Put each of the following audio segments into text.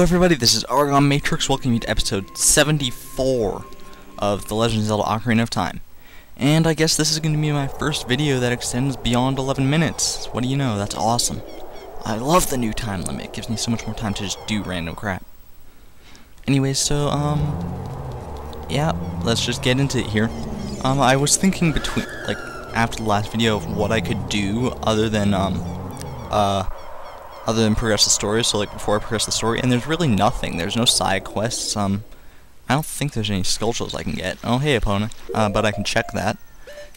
Everybody, this is Argon Matrix, welcome you to episode 74 of The Legend of Zelda Ocarina of Time. And I guess this is going to be my first video that extends beyond 11 minutes. What do you know, that's awesome. I love the new time limit, it gives me so much more time to just do random crap. Anyways, so, um, yeah, let's just get into it here. Um, I was thinking between, like, after the last video of what I could do other than, um, uh, other than progress the story, so like before I progress the story, and there's really nothing. There's no side quests, um, I don't think there's any Skulltulas I can get. Oh, hey, opponent. Uh, but I can check that.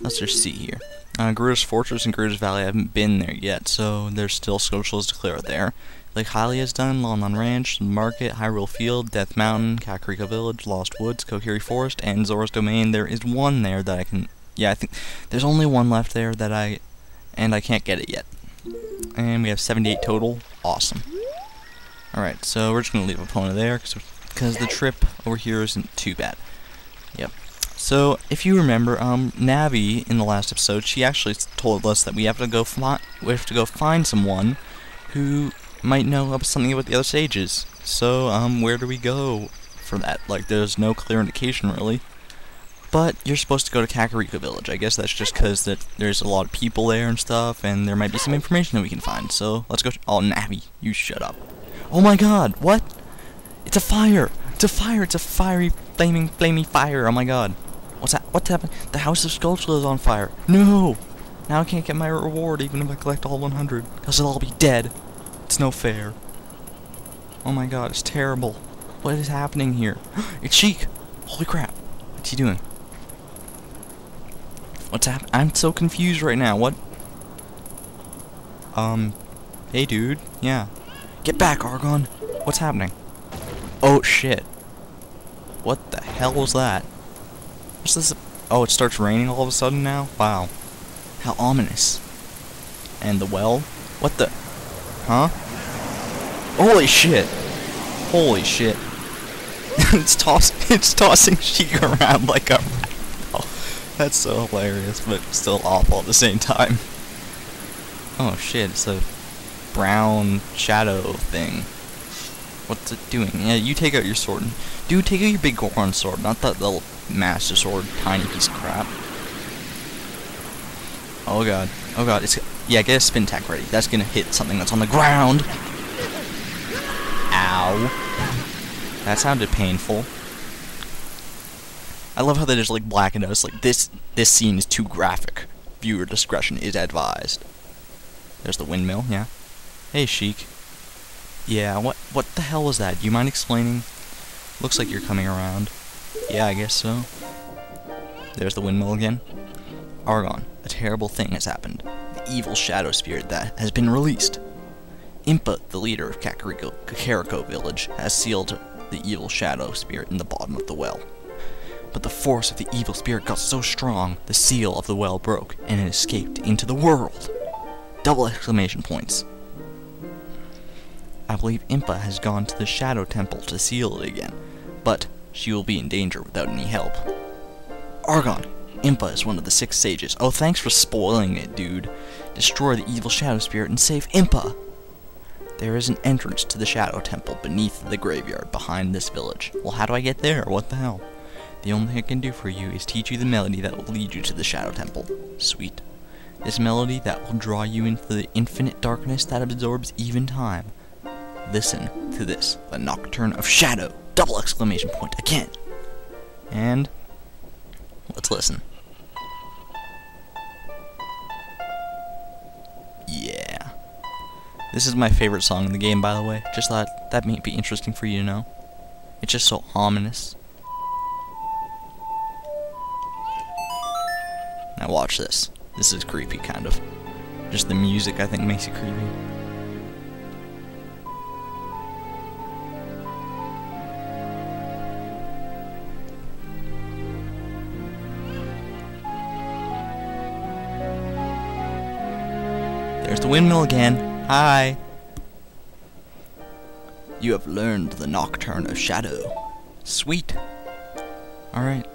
Let's just see here. Uh, Fortress and Gerudo's Valley, I haven't been there yet, so there's still Skulltulas to clear there. Lake Hylia's done, Lon Lon Ranch, Market, Hyrule Field, Death Mountain, Kakariko Village, Lost Woods, Kokiri Forest, and Zora's Domain. There is one there that I can... Yeah, I think there's only one left there that I... And I can't get it yet. And we have 78 total. Awesome. Alright, so we're just going to leave Epona there, because the trip over here isn't too bad. Yep. So, if you remember, um, Navi, in the last episode, she actually told us that we have to go find, we have to go find someone who might know something about the other stages. So, um, where do we go for that? Like, there's no clear indication, really. But you're supposed to go to Kakariko Village. I guess that's just because that there's a lot of people there and stuff, and there might be some information that we can find. So let's go. Oh, Navi, you shut up. Oh my God! What? It's a fire! It's a fire! It's a fiery, flaming, flaming fire! Oh my God! What's that? What's happening? The House of Skulltula is on fire! No! Now I can't get my reward even if I collect all 100, because they'll all be dead. It's no fair. Oh my God! It's terrible. What is happening here? it's Sheik! Holy crap! What's he doing? What's happening? I'm so confused right now. What? Um, hey dude. Yeah. Get back, Argon. What's happening? Oh shit. What the hell was that? What's this? Oh, it starts raining all of a sudden now? Wow. How ominous. And the well? What the? Huh? Holy shit. Holy shit. it's toss it's tossing Sheik around like a that's so hilarious, but still awful at the same time. Oh shit, it's a brown shadow thing. What's it doing? Yeah, you take out your sword. Dude, take out your big Goron sword, not that little master sword, tiny piece of crap. Oh god. Oh god, it's... Yeah, get a spin attack ready. That's gonna hit something that's on the ground. Ow. That sounded painful. I love how they just like blackened out. It's like this this scene is too graphic. Viewer discretion is advised. There's the windmill, yeah. Hey Sheik. Yeah, what what the hell was that? Do you mind explaining? Looks like you're coming around. Yeah, I guess so. There's the windmill again. Argon, a terrible thing has happened. The evil shadow spirit that has been released. Impa, the leader of Kakariko, Kakariko village, has sealed the evil shadow spirit in the bottom of the well but the force of the evil spirit got so strong, the seal of the well broke, and it escaped into the world. Double exclamation points. I believe Impa has gone to the Shadow Temple to seal it again, but she will be in danger without any help. Argon, Impa is one of the six sages. Oh, thanks for spoiling it, dude. Destroy the evil Shadow Spirit and save Impa! There is an entrance to the Shadow Temple beneath the graveyard behind this village. Well, how do I get there? What the hell? The only thing I can do for you is teach you the melody that will lead you to the Shadow Temple. Sweet. This melody that will draw you into the infinite darkness that absorbs even time. Listen to this, the Nocturne of Shadow! Double exclamation point again! And let's listen. Yeah. This is my favorite song in the game, by the way. Just thought that might be interesting for you to know. It's just so ominous. Watch this. This is creepy, kind of. Just the music, I think, makes it creepy. There's the windmill again. Hi. You have learned the Nocturne of Shadow. Sweet. Alright.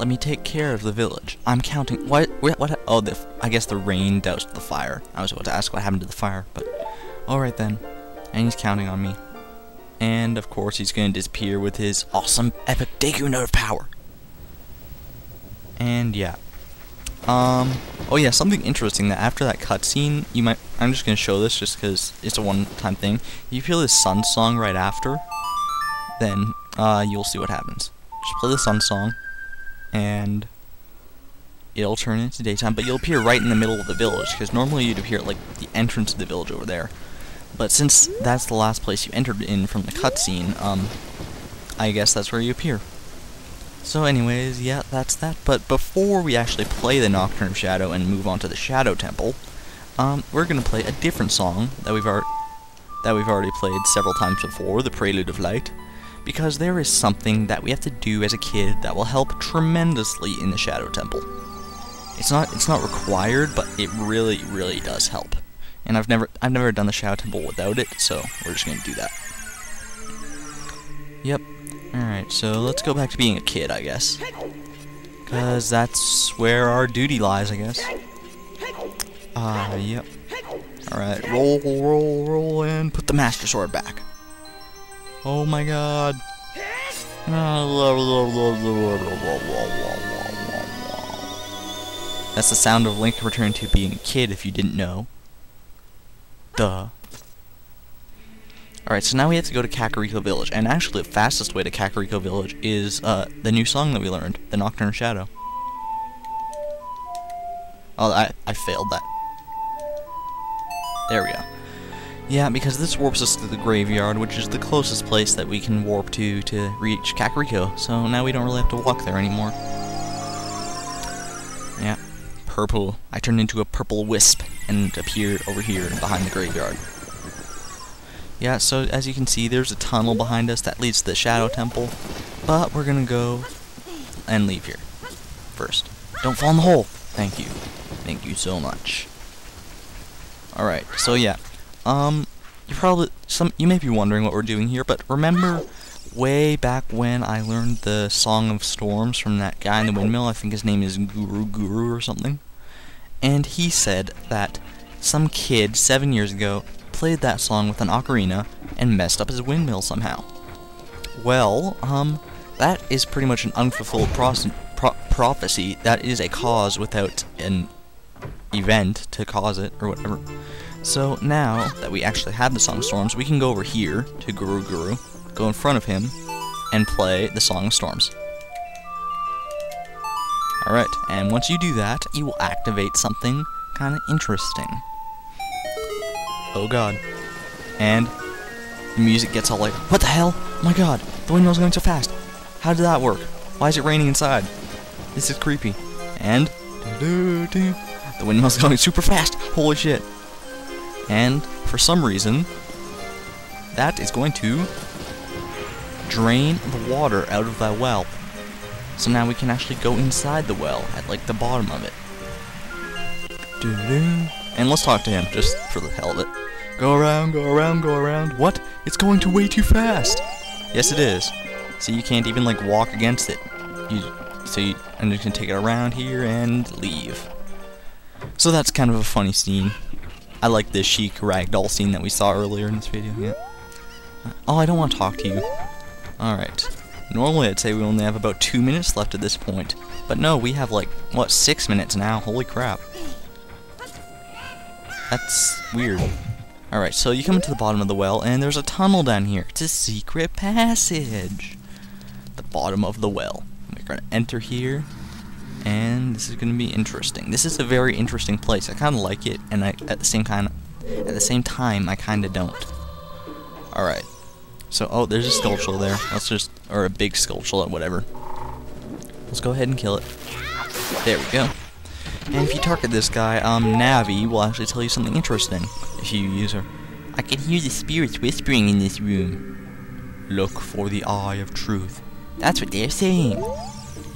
Let me take care of the village. I'm counting. What? What? what oh, the, I guess the rain doused the fire. I was about to ask what happened to the fire, but all right then. And he's counting on me. And of course he's gonna disappear with his awesome epic Deku Nut power. And yeah. Um, oh yeah, something interesting that after that cutscene, you might, I'm just gonna show this just because it's a one-time thing. If you feel this Sun song right after, then, uh, you'll see what happens. Just play the Sun song, and it'll turn into daytime, but you'll appear right in the middle of the village, because normally you'd appear at, like, the entrance of the village over there. But since that's the last place you entered in from the cutscene, um, I guess that's where you appear. So anyways, yeah, that's that. But before we actually play the Nocturne of Shadow and move on to the Shadow Temple, um, we're gonna play a different song that we've that we've already played several times before, the Prelude of Light, because there is something that we have to do as a kid that will help tremendously in the Shadow Temple. It's not it's not required, but it really really does help. And I've never I've never done the Shadow Temple without it, so we're just gonna do that. Yep, Alright, so let's go back to being a kid, I guess. Because that's where our duty lies, I guess. Ah, uh, yep. Alright, roll, roll, roll, and put the Master Sword back. Oh my god. That's the sound of Link returning to being a kid if you didn't know. Duh. Alright, so now we have to go to Kakariko Village, and actually the fastest way to Kakariko Village is uh, the new song that we learned, the Nocturne Shadow. Oh, I, I failed that. There we go. Yeah, because this warps us to the graveyard, which is the closest place that we can warp to to reach Kakariko, so now we don't really have to walk there anymore. Yeah, purple. I turned into a purple wisp and appeared over here behind the graveyard. Yeah, so as you can see, there's a tunnel behind us that leads to the Shadow Temple, but we're gonna go and leave here first. Don't fall in the hole! Thank you. Thank you so much. Alright, so yeah. Um, you probably, some, you may be wondering what we're doing here, but remember way back when I learned the Song of Storms from that guy in the windmill, I think his name is Guru Guru or something, and he said that some kid seven years ago played that song with an ocarina and messed up his windmill somehow. Well, um, that is pretty much an unfulfilled pro prophecy. That is a cause without an event to cause it, or whatever. So now that we actually have the Song of Storms, we can go over here to Guru Guru, go in front of him, and play the Song of Storms. Alright, and once you do that, you will activate something kind of interesting. Oh god. And the music gets all like, what the hell? Oh my god, the windmill's going so fast. How did that work? Why is it raining inside? This is creepy. And the windmill's going super fast. Holy shit. And for some reason, that is going to drain the water out of that well. So now we can actually go inside the well at like the bottom of it. And let's talk to him, just for the hell of it. Go around, go around, go around. What? It's going to way too fast. Yes, it is. See, you can't even, like, walk against it. You, so you, I'm just gonna take it around here and leave. So that's kind of a funny scene. I like the Sheik ragdoll scene that we saw earlier in this video, yeah. Oh, I don't want to talk to you. Alright. Normally I'd say we only have about two minutes left at this point. But no, we have like, what, six minutes now? Holy crap. That's weird. Alright, so you come into the bottom of the well, and there's a tunnel down here. It's a secret passage. The bottom of the well. We're to enter here, and this is going to be interesting. This is a very interesting place. I kind of like it, and I, at the same kind, at the same time, I kind of don't. Alright. So, oh, there's a Skulltula there. Let's just, or a big Skulltula, whatever. Let's go ahead and kill it. There we go. And if you target this guy, um, Navi will actually tell you something interesting if you use her. I can hear the spirits whispering in this room. Look for the eye of truth. That's what they're saying.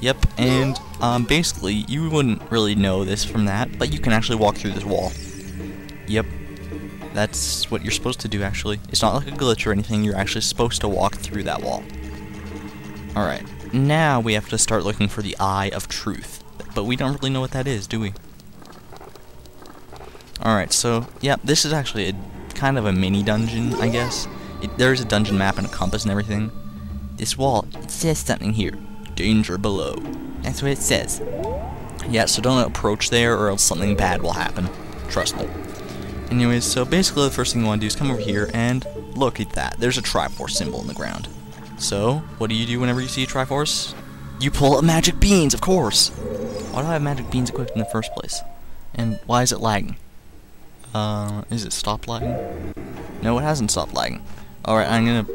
Yep, and um, basically, you wouldn't really know this from that, but you can actually walk through this wall. Yep, that's what you're supposed to do, actually. It's not like a glitch or anything, you're actually supposed to walk through that wall. Alright, now we have to start looking for the Eye of Truth. But we don't really know what that is, do we? Alright, so, yeah, this is actually a kind of a mini dungeon, I guess. it, there is a dungeon map and a compass and everything. This wall, it says something here. Danger below. That's what it says. Yeah, so don't approach there or else something bad will happen. Trust me. Anyways, so basically the first thing you want to do is come over here and look at that. There's a Triforce symbol in the ground. So, what do you do whenever you see a Triforce? You pull out magic beans, of course! Why do I have magic beans equipped in the first place? And why is it lagging? Uh, is it stopped lagging? No, it hasn't stopped lagging. Alright, I'm gonna...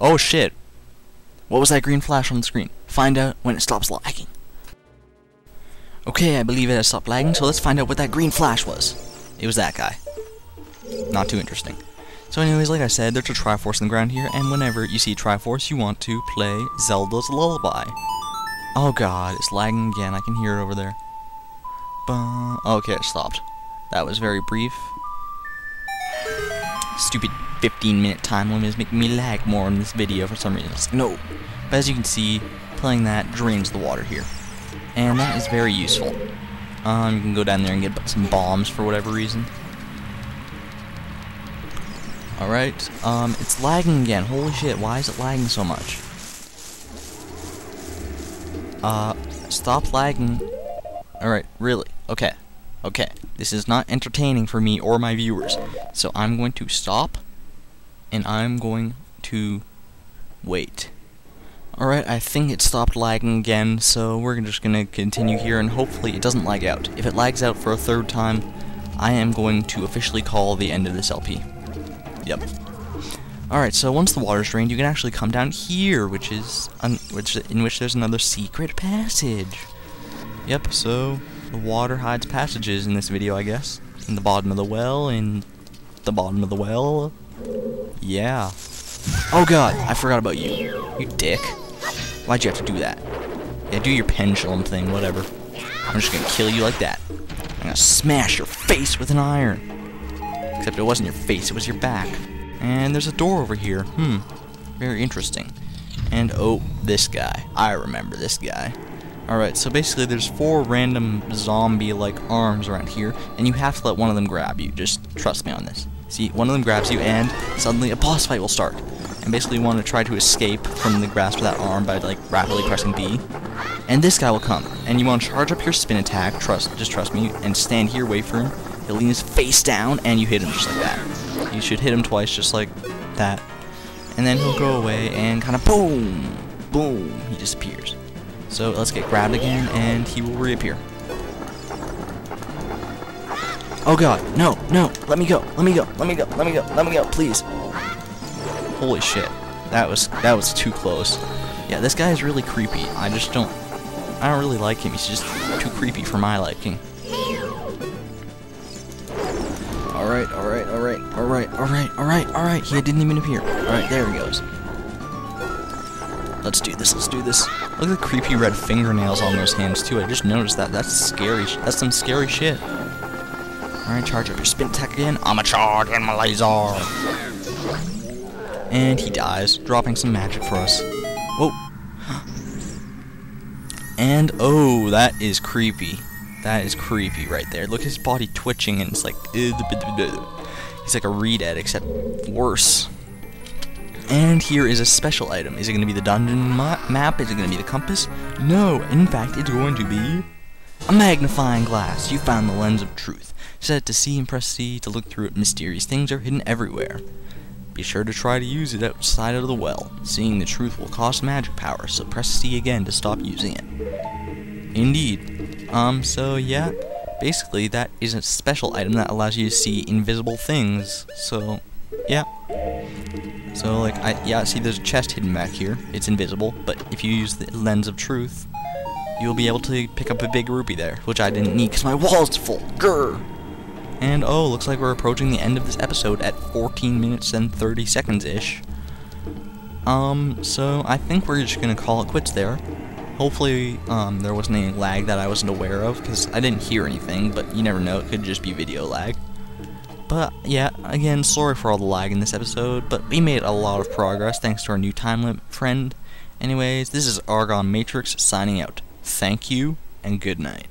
Oh shit! What was that green flash on the screen? Find out when it stops lagging. Okay, I believe it has stopped lagging, so let's find out what that green flash was. It was that guy. Not too interesting. So anyways, like I said, there's a Triforce in the ground here, and whenever you see Triforce, you want to play Zelda's Lullaby. Oh god, it's lagging again, I can hear it over there. Okay, it stopped. That was very brief. Stupid 15 minute time limit is making me lag more in this video for some reason. No. But as you can see, playing that drains the water here. And that is very useful. Um, you can go down there and get some bombs for whatever reason. Alright, um, it's lagging again. Holy shit, why is it lagging so much? Uh, stop lagging. Alright, really? Okay. Okay. This is not entertaining for me or my viewers. So I'm going to stop. And I'm going to wait. Alright, I think it stopped lagging again, so we're just going to continue here, and hopefully it doesn't lag out. If it lags out for a third time, I am going to officially call the end of this LP. Yep. Alright, so once the water's drained, you can actually come down here, which is which in which there's another secret passage. Yep, so the water hides passages in this video, I guess. In the bottom of the well, in the bottom of the well. Yeah. Oh god, I forgot about you. You dick. Why'd you have to do that? Yeah, do your pendulum thing, whatever. I'm just gonna kill you like that. I'm gonna smash your face with an iron. Except it wasn't your face, it was your back. And there's a door over here. Hmm. Very interesting. And oh, this guy. I remember this guy. Alright, so basically there's four random zombie-like arms around here, and you have to let one of them grab you. Just trust me on this. See, one of them grabs you, and suddenly a boss fight will start. And basically you want to try to escape from the grasp of that arm by, like, rapidly pressing B. And this guy will come, and you want to charge up your spin attack, trust, just trust me, and stand here, wait for him. He'll lean his face down, and you hit him just like that. You should hit him twice, just like that. And then he'll go away, and kind of boom, boom, he disappears. So let's get grabbed again, and he will reappear. Oh god, no, no, let me go, let me go, let me go, let me go, let me go, please. Holy shit. That was that was too close. Yeah, this guy is really creepy. I just don't I don't really like him. He's just too creepy for my liking. Alright, alright, alright, alright, alright, alright, alright. He didn't even appear. Alright, there he goes. Let's do this, let's do this. Look at the creepy red fingernails on those hands, too. I just noticed that. That's scary. That's some scary shit. Alright, charge up your spin attack again. I'm a charge in my laser. And he dies, dropping some magic for us. Whoa. Oh. And, oh, that is creepy. That is creepy right there. Look at his body twitching, and it's like... He's like a ReDead, except worse. And here is a special item. Is it going to be the dungeon ma map? Is it going to be the compass? No, in fact, it's going to be a magnifying glass. You found the lens of truth. Set to C and press C to look through it. Mysterious things are hidden everywhere. Be sure to try to use it outside of the well. Seeing the truth will cost magic power, so press C again to stop using it. Indeed. Um, so yeah, basically that is a special item that allows you to see invisible things. So, yeah. So like, I yeah, see there's a chest hidden back here. It's invisible, but if you use the lens of truth, you'll be able to pick up a big rupee there, which I didn't need because my wall's full. Grr. And oh, looks like we're approaching the end of this episode at 14 minutes and 30 seconds-ish. Um, so I think we're just gonna call it quits there. Hopefully, um, there wasn't any lag that I wasn't aware of, because I didn't hear anything, but you never know, it could just be video lag. But, yeah, again, sorry for all the lag in this episode, but we made a lot of progress thanks to our new time limit friend. Anyways, this is Argon Matrix signing out. Thank you, and good night.